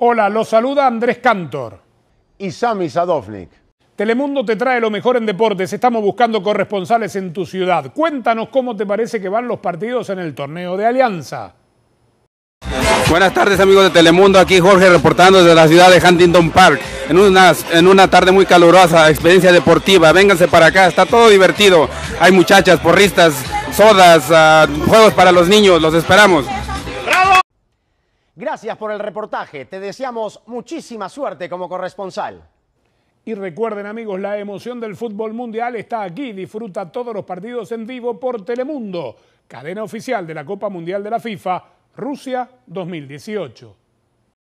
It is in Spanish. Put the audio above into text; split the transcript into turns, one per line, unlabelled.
Hola, los saluda Andrés Cantor.
Y Sami Sadovnik.
Telemundo te trae lo mejor en deportes. Estamos buscando corresponsales en tu ciudad. Cuéntanos cómo te parece que van los partidos en el torneo de Alianza.
Buenas tardes amigos de Telemundo, aquí Jorge reportando desde la ciudad de Huntington Park, en una, en una tarde muy calurosa, experiencia deportiva, vénganse para acá, está todo divertido, hay muchachas, porristas, sodas, uh, juegos para los niños, los esperamos.
Gracias por el reportaje, te deseamos muchísima suerte como corresponsal.
Y recuerden amigos, la emoción del fútbol mundial está aquí, disfruta todos los partidos en vivo por Telemundo, cadena oficial de la Copa Mundial de la FIFA Rusia 2018.